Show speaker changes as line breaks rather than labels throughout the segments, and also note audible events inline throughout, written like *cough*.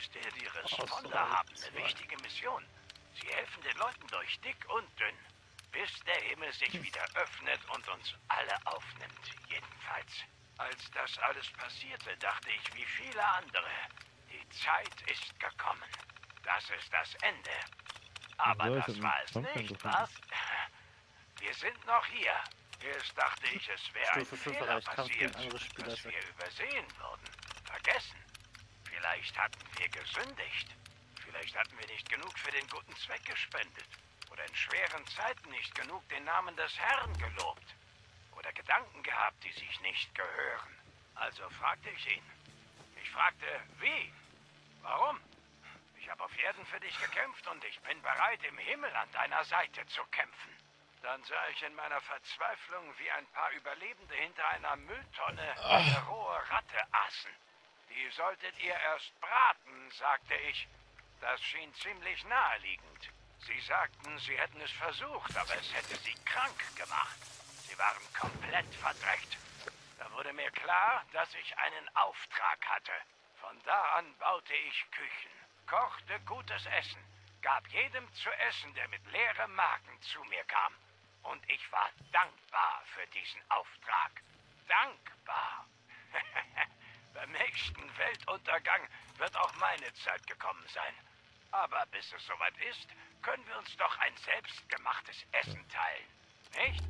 Wisst ihr, die Responder haben eine wichtige Mission. Sie helfen den Leuten durch dick und dünn, bis der Himmel sich wieder öffnet und uns alle aufnimmt. Jedenfalls, als das alles passierte, dachte ich wie viele andere, die Zeit ist gekommen. Das ist das Ende. Aber das
einen
war es nicht, was? *laughs* Wir sind noch hier. Erst dachte ich, es wäre ein
Stufe 5
Fehler passiert, dass wir übersehen wurden. Vergessen. Vielleicht hatten wir gesündigt. Vielleicht hatten wir nicht genug für den guten Zweck gespendet. Oder in schweren Zeiten nicht genug den Namen des Herrn gelobt. Oder Gedanken gehabt, die sich nicht gehören. Also fragte ich ihn. Ich fragte, wie? Warum? Ich habe auf Erden für dich gekämpft und ich bin bereit, im Himmel an deiner Seite zu kämpfen. Dann sah ich in meiner Verzweiflung, wie ein paar Überlebende hinter einer Mülltonne eine rohe Ratte aßen. Die solltet ihr erst braten, sagte ich. Das schien ziemlich naheliegend. Sie sagten, sie hätten es versucht, aber es hätte sie krank gemacht. Sie waren komplett verdreckt. Da wurde mir klar, dass ich einen Auftrag hatte. Von da an baute ich Küchen, kochte gutes Essen, gab jedem zu essen, der mit leerem Magen zu mir kam. Und ich war dankbar für diesen Auftrag. Dankbar. *laughs* Beim nächsten Weltuntergang wird auch meine Zeit gekommen sein. Aber bis es soweit ist, können wir uns doch ein selbstgemachtes Essen teilen. Nicht?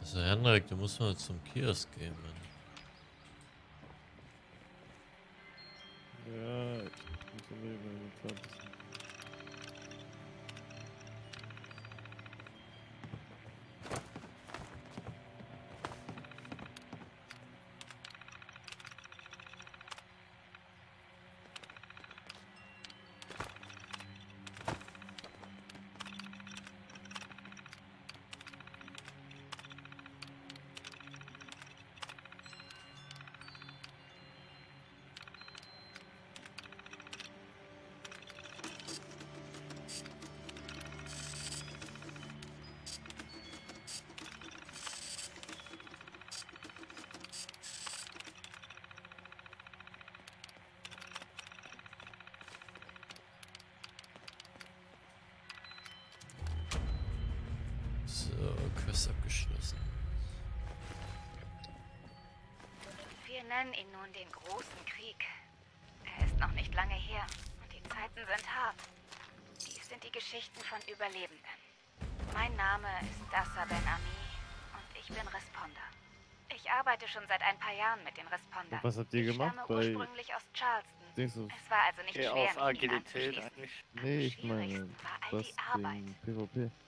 Also Henrik, du musst mal zum Kiosk gehen, Mann. Quest abgeschlossen.
Wir nennen ihn nun den Großen Krieg. Er ist noch nicht lange her und die Zeiten sind hart. Dies sind die Geschichten von Überlebenden. Mein Name ist Dassa Ben Ami und ich bin Responder. Ich arbeite schon seit ein paar Jahren mit den Respondern.
Und was habt ihr
ich
gemacht
stamme
bei
ursprünglich aus Charleston.
Denkst du,
Es war also nicht schwer,
auf Agilität
anzuschließen.
eigentlich.
Nee, ich meine,
schwierigsten war all
das
die Arbeit.
wegen PvP.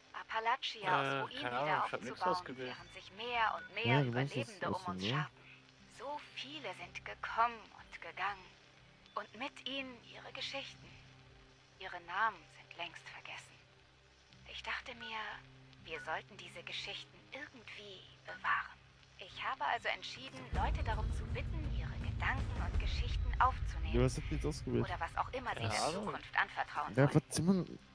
Appalachia
Äh,
aus Ruinen wieder aufzubauen, während sich mehr und mehr
Ja,
Überlebende um uns
ne?
scharten. So viele sind gekommen und gegangen. Und mit ihnen ihre Geschichten. Ihre Namen sind längst vergessen. Ich dachte mir, wir sollten diese Geschichten irgendwie bewahren. Ich habe also entschieden, Leute darum zu bitten, Gedanken und Geschichten
Ja,
aufzunehmen.
was habt ihr jetzt ausgewählt?
Oder was auch immer sie
Keine
der. Zukunft anvertrauen
Ja,
sollen.
was,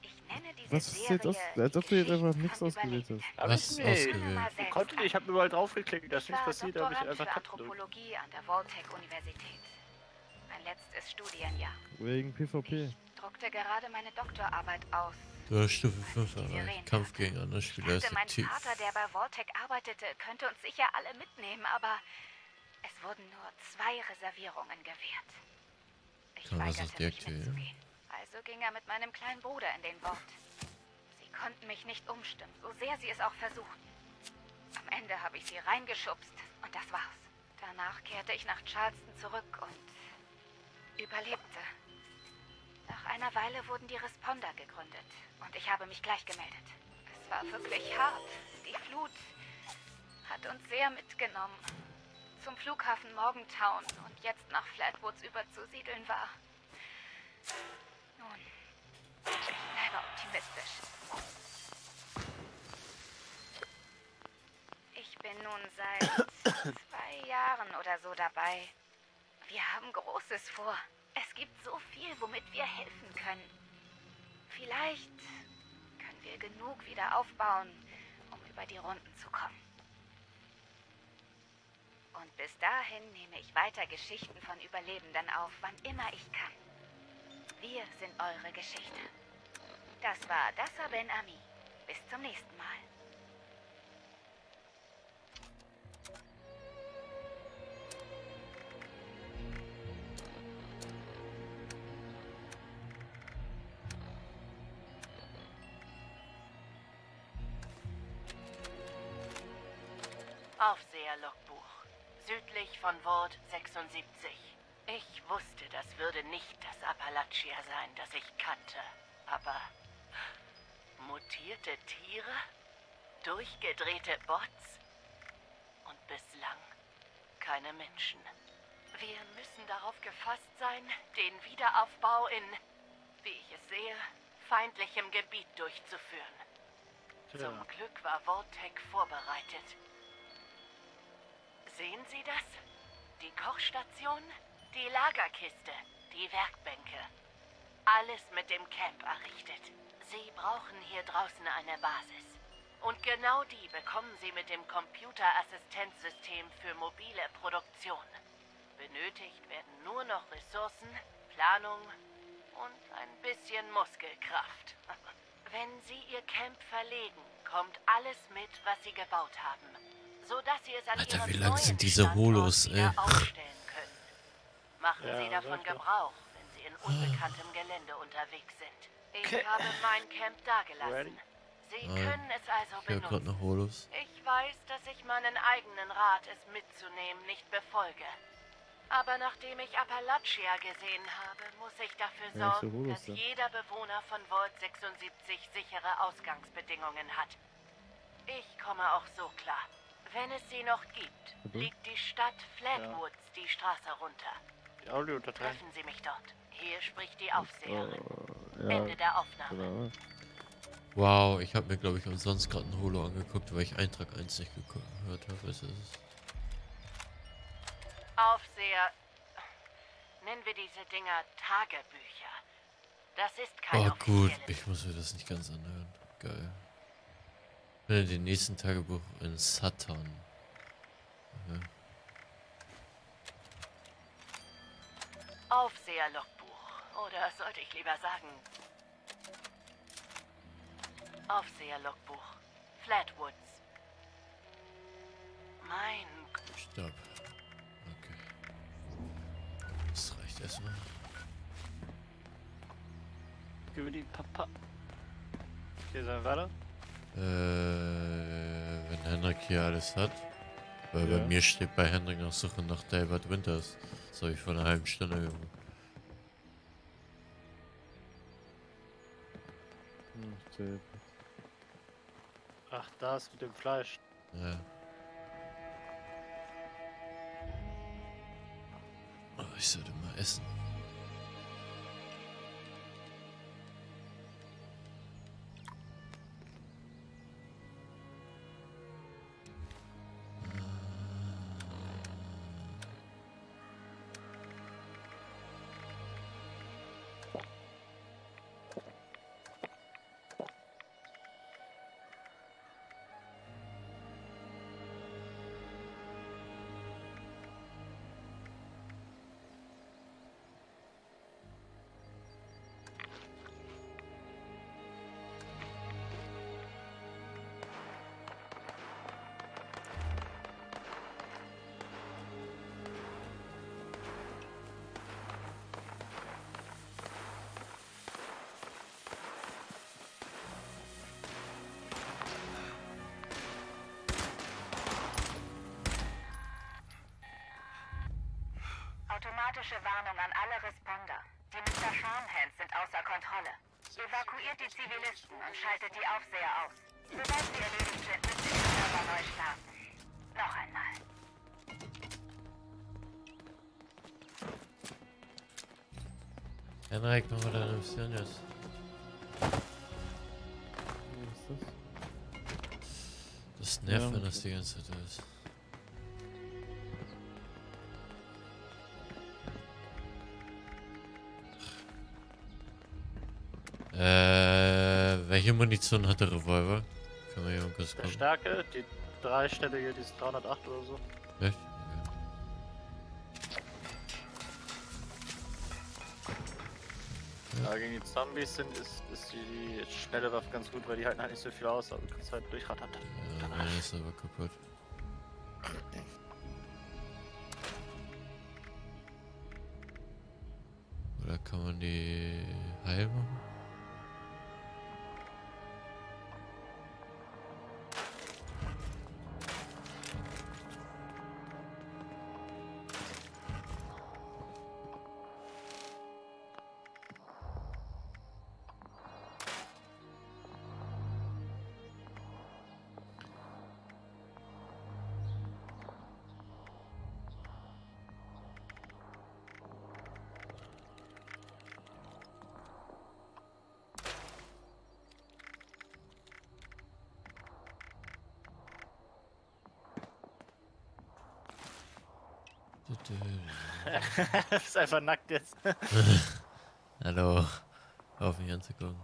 Ich nenne diese
was ist jetzt aus, als ob du jetzt einfach nichts ausgewählt hast.
Was
ich
ist
nicht.
ausgewählt?
Wie konnte ich? Ich habe überall draufgeklickt, da ist nichts passiert, da habe ich einfach.
Anthropologie an der Voltech-Universität. Mein letztes Studienjahr.
Wegen PvP.
Ich druckte gerade meine Doktorarbeit aus.
Du hast Stufe 5 erreicht. Kampf gegen andere
Ich
Spieler ist
mein. Vater, der bei Voltech arbeitete, könnte uns sicher alle mitnehmen, aber es wurden nur zwei Reservierungen gewährt. Ich
Kann das
weigerte mich
deaktivieren?
mitzugehen. Also ging er mit meinem kleinen Bruder in den Vault. Sie konnten mich nicht umstimmen, so sehr sie es auch versuchten. Am Ende habe ich sie reingeschubst und das war's. Danach kehrte ich nach Charleston zurück und überlebte. Nach einer Weile wurden die Responder gegründet und ich habe mich gleich gemeldet. Es war wirklich hart. Die Flut hat uns sehr mitgenommen. Zum Flughafen Morgantown und jetzt nach Flatwoods überzusiedeln war. Nun, ich bleibe optimistisch. Ich bin nun seit *coughs* zwei Jahren oder so dabei. Wir haben Großes vor. Es gibt so viel, womit wir helfen können. Vielleicht wir genug wieder aufbauen, um über die Runden zu kommen. Und bis dahin nehme ich weiter Geschichten von Überlebenden auf, wann immer ich kann. Wir sind eure Geschichte. Das war Dassa Ben Ami. Bis zum nächsten Mal.
Aufseherlogbuch. Südlich von Ward 76. Ich wusste, das würde nicht das Appalachia sein, das ich kannte. Aber mutierte Tiere? Durchgedrehte Bots? Und bislang keine Menschen. Wir müssen darauf gefasst sein, den Wiederaufbau in, wie ich es sehe, feindlichem Gebiet durchzuführen.
Tja.
Zum Glück war Vortec vorbereitet. Sehen Sie das? Die Kochstation, die Lagerkiste, die Werkbänke. Alles mit dem Camp errichtet. Sie brauchen hier draußen eine Basis. Und genau die bekommen Sie mit dem Computerassistenzsystem für mobile Produktion. Benötigt werden nur noch Ressourcen, Planung und ein bisschen Muskelkraft. *laughs* Wenn Sie Ihr Camp verlegen, kommt alles mit, was Sie gebaut haben. So dass Sie es an
Alter, wie lang sind diese Holos, ey?
aufstellen können. Machen
Ja,
Sie davon. Gebrauch, wenn Sie in unbekanntem Gelände unterwegs sind. Ich
Okay.
habe mein Camp dagelassen. Sie
Nein.
können es also benutzen.
noch Holos.
Ich weiß, dass ich meinen eigenen Rat, es mitzunehmen, nicht befolge. Aber nachdem ich Appalachia gesehen habe, muss ich dafür
Ja, so
sorgen,
Holos
dass
da.
jeder Bewohner von Vault 76 sichere Ausgangsbedingungen hat. Ich komme auch so klar. Wenn es sie noch gibt,
Mhm.
liegt die Stadt Flatwoods die Straße runter.
Die Audiodateien.
Treffen Sie mich dort. Hier spricht die Aufseherin.
Äh,
Ende
ja,
der Aufnahme.
genau.
Wow, ich habe mir glaube ich umsonst gerade ein Holo angeguckt, weil ich Eintrag 1 nicht gehört habe. Was ist es?
Aufseher. Nennen wir diese Dinger Tagebücher. Das ist kein
Oh gut, ich muss mir das nicht ganz anhören. Geil. Finde den nächsten Tagebuch in Satan. Ja.
Aufseherlogbuch. Oder sollte ich lieber sagen. Aufseherlogbuch. Flatwoods. Mein
Stopp. Okay. Das reicht erstmal.
Über die Papa. Okay, wir weiter?
Äh, wenn Henrik hier alles hat. Weil bei
Ja.
mir steht bei Henrik noch Suche nach David Winters. Das habe ich vor einer halben Stunde gemacht.
Ach, das mit dem Fleisch.
Ja. Oh, ich sollte mal essen.
Automatische Warnung an alle Responder. Die Mr. Farmhands sind außer Kontrolle. Evakuiert die Zivilisten und schaltet die Aufseher aus. Sobald sie erledigt sind, müsst ihr den Server neu starten. Noch einmal.
Henrik, mach mal deine Mission jetzt.
Was ist das?
Das nervt,
Ja,
wenn das die ganze Zeit ist. Äh, welche Munition hat der Revolver? Kann man hier irgendwas
Der
gucken?
Stärke, die dreistellige, die ist 308 oder so.
Echt?
Ja, gegen die Zombies sind, ist, ist die, die schnelle Waffe ganz gut, weil die halten halt nicht so viel aus, aber du kannst halt durchrattern.
Ja, meine ist aber kaputt. Oder kann man die heil machen? *laughs*
ist einfach nackt jetzt. *laughs*
Hallo. Auf mich anzugucken.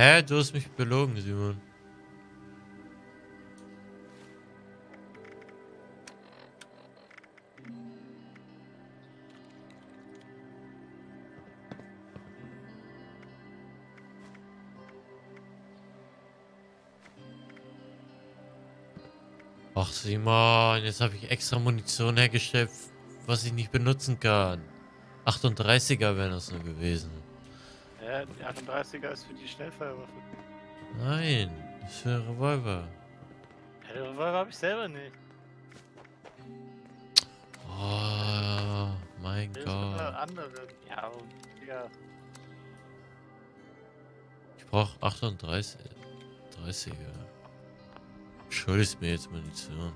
Hä? Du hast mich belogen, Simon. Ach Simon, jetzt habe ich extra Munition hergestellt, was ich nicht benutzen kann. 38er wären das nur gewesen.
Ja, die 38er ist für die Schnellfeuerwaffe.
Nein, das ist für ein Revolver.
Ja, den Revolver hab ich selber nicht.
Oh, mein
ist einer
Gott.
anderen. Ja, und, ja.
Ich brauche 38. 30er. Schuldest mir jetzt Munition.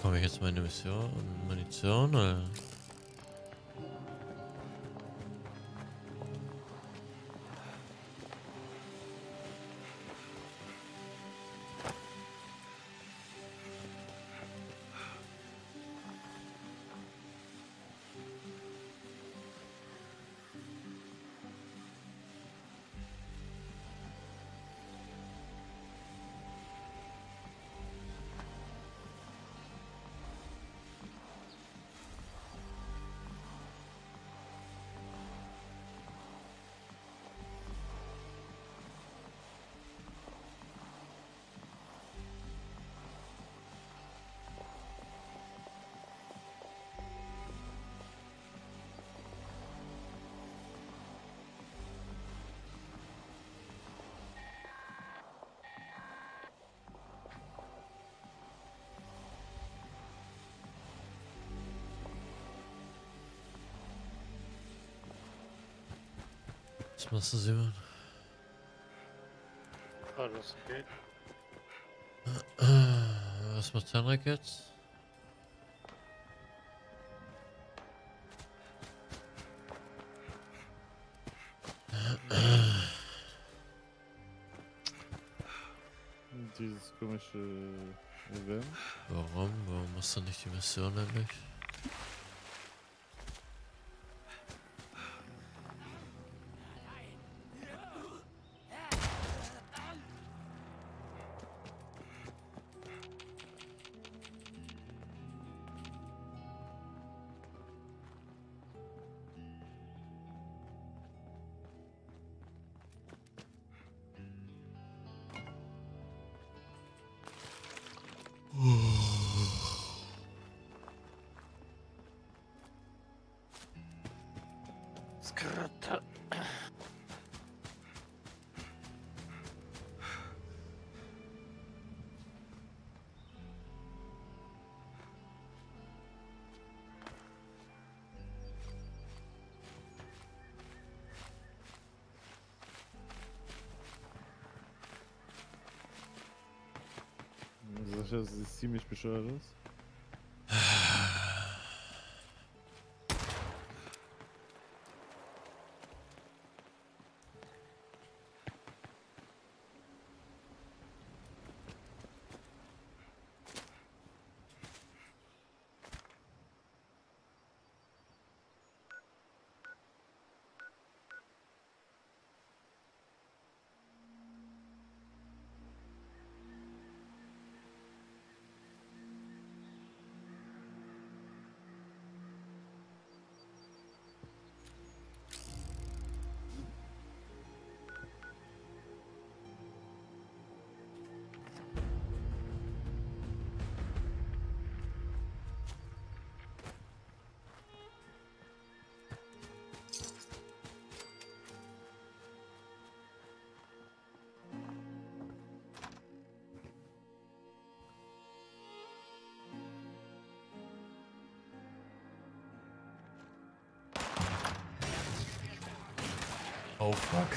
Komme ich jetzt meine Mission Munition oder? Was machst du, Simon?
Das geht.
Was macht Henrik jetzt?
Dieses komische Event.
Warum? Warum machst du nicht die Mission endlich?
Kratter.
Sascha, es ziemlich bescheuert ist.
Oh fuck.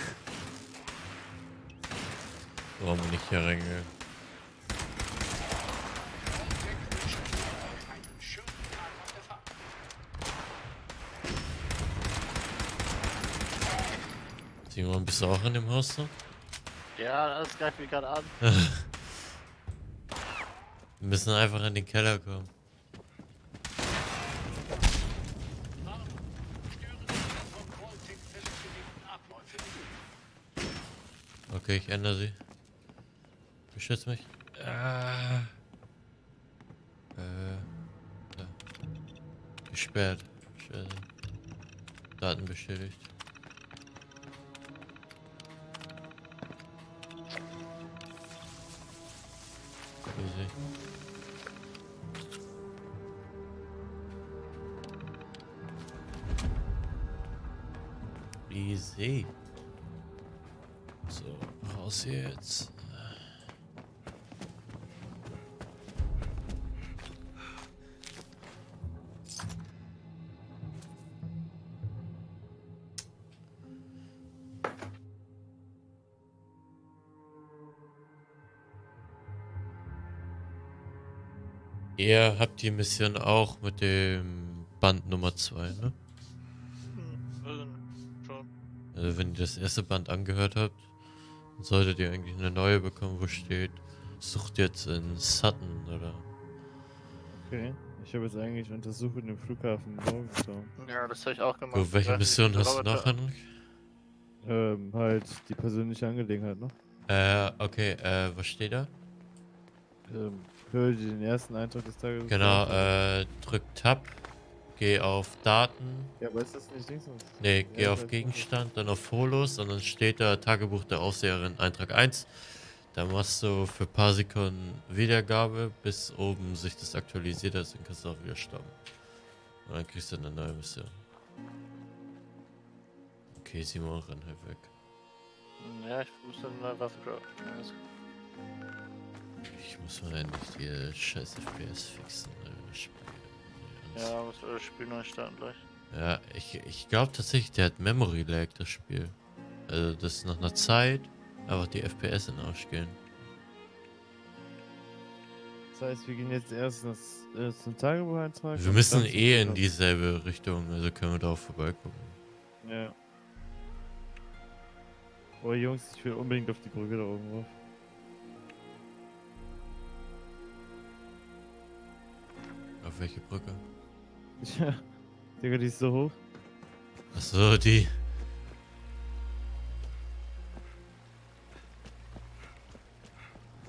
Warum nicht hier reingehen? Simon, bist du auch in dem Haus noch?
Ja, das greift mich gerade an. *laughs*
Wir müssen einfach in den Keller kommen. Ändere sie. Beschütz mich. Ah. Äh. Da. Gesperrt. Daten beschädigt. Easy. Easy. So, raus jetzt. Ihr habt die Mission auch mit dem Band Nummer 2, ne?
Also, schon.
Also wenn ihr das erste Band angehört habt, solltet ihr eigentlich eine neue bekommen, wo steht, sucht jetzt in Sutton oder...
Okay. Ich habe jetzt eigentlich untersucht den Flughafen Morgenstone.
Ja, das habe ich auch gemacht.
Gut, welche Mission hast du noch, Henrik?
Ähm, halt die persönliche Angelegenheit, ne?
Äh, okay, äh, was steht da?
Ähm, höre dir den ersten Eintrag des Tages.
Genau, äh, drück Tab, geh auf Daten,
Ja, aber ist das nicht Dings?
ne, geh
Ja,
auf Gegenstand, dann auf Fotos und dann steht da Tagebuch der Aufseherin Eintrag 1. Da machst du für ein paar Sekunden Wiedergabe, bis oben sich das aktualisiert hat, dann kannst du auch wieder stoppen. Und dann kriegst du eine neue Mission. Okay, Simon, renn halt weg.
Ja, ich muss dann eine Waffe droppen. Also,
Ich muss mal endlich die scheiß FPS fixen. Spiel.
Ja, muss das Spiel neu starten gleich.
Ja, ich, ich glaube tatsächlich, der hat Memory Lag, das Spiel. Also, das ist nach einer Zeit einfach die FPS in Arsch gehen.
Das heißt, wir gehen jetzt erst das, äh, zum Tagebucheintrag.
Wir müssen eh in dieselbe Richtung, also können wir darauf vorbeigucken.
Ja. Oh Jungs, ich will unbedingt auf die Brücke da oben rauf.
Auf welche Brücke?
Ja. Digga, die ist so hoch.
Achso, die.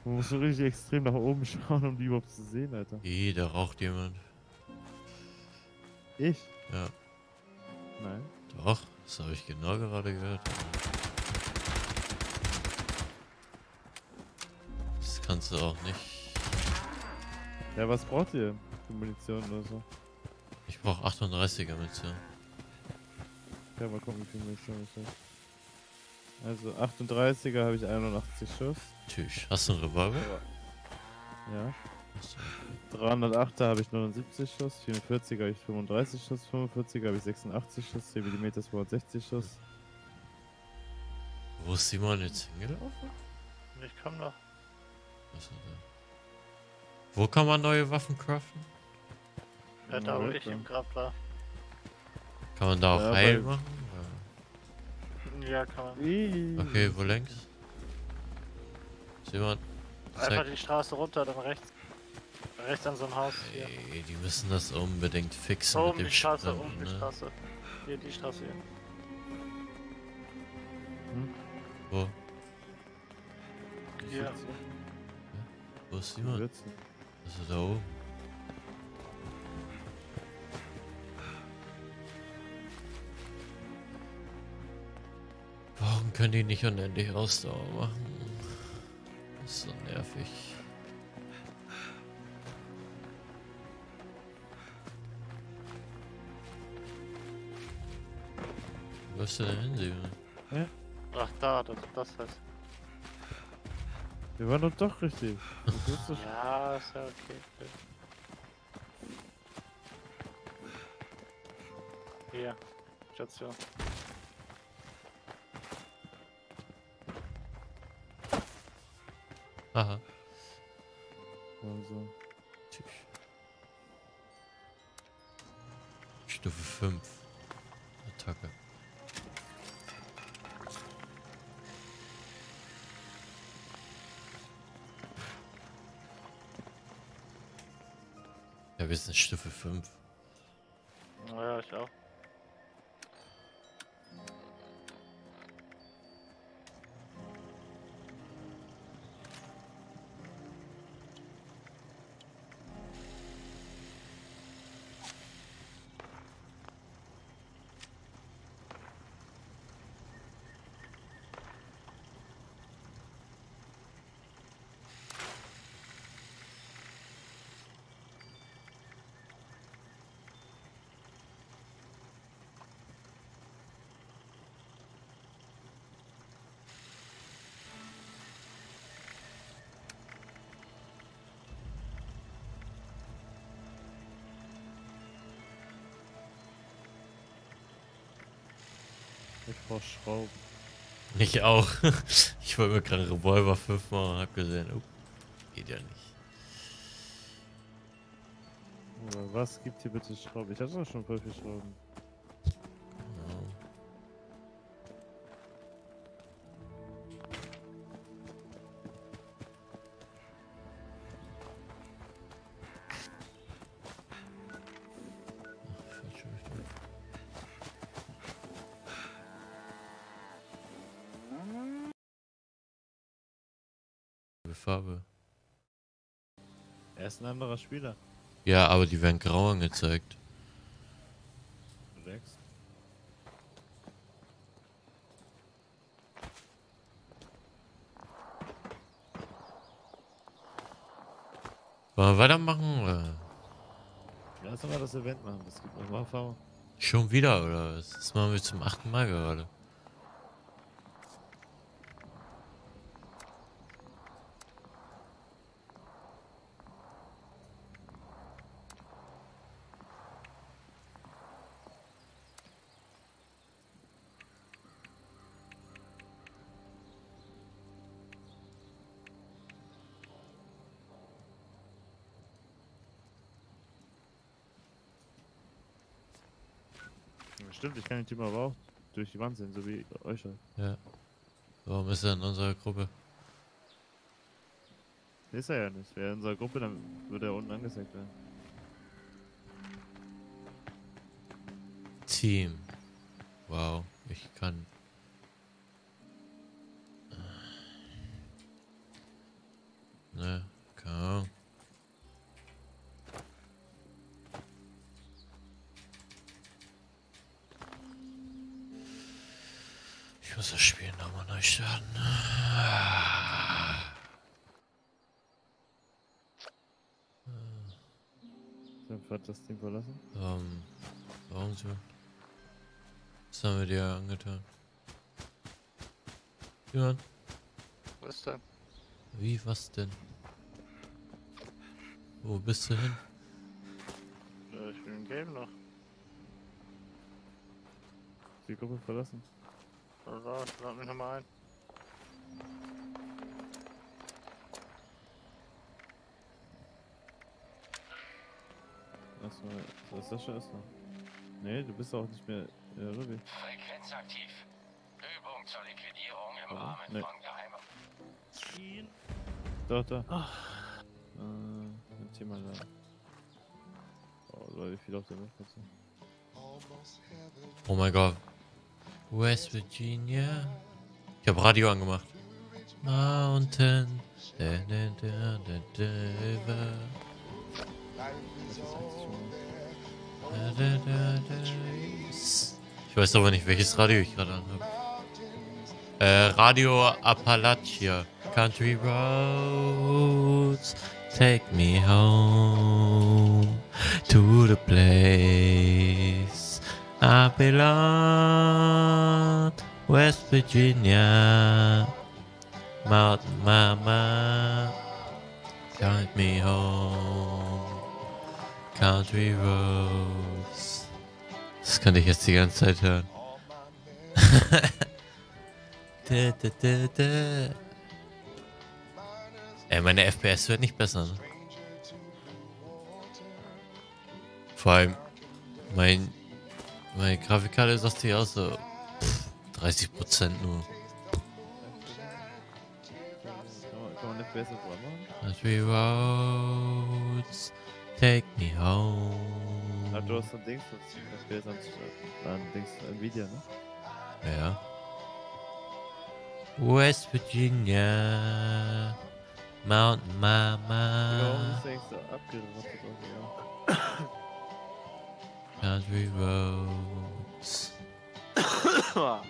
Man muss so richtig extrem nach oben *laughs* schauen, um die überhaupt zu sehen, Alter.
Die, da raucht jemand.
Ich?
Ja,
Nein.
doch, das habe ich genau gerade gehört. Das kannst du auch nicht.
Ja, was braucht ihr? Für Munition oder so?
Ich brauche 38er Munition.
Ich kann mal gucken, wie viel Munition ich habe. Also 38er habe ich 81 Schuss.
Tschüss. Hast du einen Revolver?
Ja.
Achso.
308er habe ich 79 Schuss, 44er habe ich 35 Schuss, 45er habe ich 86 Schuss, 10 mm 260 Schuss.
Wo ist Simon jetzt hingelaufen?
Ich komm noch.
Was ist da? Wo kann man neue Waffen craften?
Ja, da wo
Ja,
ich im Grab war.
Kann man da auch
Ja,
Heil machen?
Ja, kann man.
Ja. Okay, wo längs? Simon,
Einfach
zeig.
die Straße runter, dann rechts. Rechts an so einem Haus. Hier.
Ey, die müssen das unbedingt fixen
Oben
mit dem
die Straße,
Sprinten,
oben die
ne?
Straße. Hier, die Straße hier.
Wo?
Hier.
Wo ist Simon?
Würzen.
Also da oben. Warum können die nicht unendlich Ausdauer machen? Das ist so nervig. Wo ist der denn hin, Simon?
Ach, da, das, das heißt.
Wir waren doch doch richtig. Das ist doch
Ja, ist ja okay. okay. Hier, Station.
Aha.
also.
Tschüss. Stufe 5. Attacke. Ja, wir sind Stufe 5.
Ich
brauch Schrauben.
Ich auch. *laughs* Ich wollte mir gerade Revolver 5 machen und hab gesehen, oh, geht ja nicht.
Was gibt hier bitte Schrauben? Ich hatte doch schon voll viel Schrauben.
Farbe.
Er ist ein anderer Spieler.
Ja, aber die werden grau angezeigt.
Rex.
Wollen wir weitermachen? Oder?
Lass mal das Event machen. Das gibt nochmal Erfahrung.
Schon wieder, oder? was? Das machen wir zum achten Mal gerade.
Stimmt, ich kann den Typen aber auch durch die Wand sehen, so wie euch halt.
Ja. Warum ist er in unserer Gruppe?
Ist er ja nicht. Wäre in unserer Gruppe, dann würde er unten angezeigt werden.
Team. Wow, ich kann. Nochmal neu starten.
Dann hat das Team verlassen.
Ähm, warum so? Was haben wir dir angetan? Jemand?
Was denn?
Wie, was denn? Wo bist du hin?
Äh, ich bin im Game noch.
Die Gruppe verlassen.
Oder? Lad mich nochmal ein.
Achso, ist das schon erstmal? Nee, du bist auch nicht mehr der Lobby.
Frequenz aktiv. Übung zur Liquidierung im
Ja,
Rahmen
nee.
von Geheimen.
Doch, da. Äh, ein Thema da. Oh Leute, wie viel auf der Welt
Oh mein Gott. West Virginia. Ich habe Radio angemacht. Mountain. Da, da, da, da, da, da. Da, da. Ich weiß aber nicht, welches Radio ich gerade anhabe. Äh, Radio Appalachia. Country roads, take me home to the place Belong. West Virginia, Mountain Mama, guide me home. Country roads. Das könnte ich jetzt die ganze Zeit hören. da, da, da, da. Ey, meine FPS wird nicht besser. Ne? Vor allem, mein, meine Grafikkarte sagt sich auch so pff, 30% nur. Country roads, take me home.
Ah, du hast ein Dings, das FPS anzustellen. Ein Dings, Nvidia, ne?
Ja. West Virginia, Mountain
Warum
Mama,
ist der eigentlich so abgerottet ja.
Country roads.
Ah.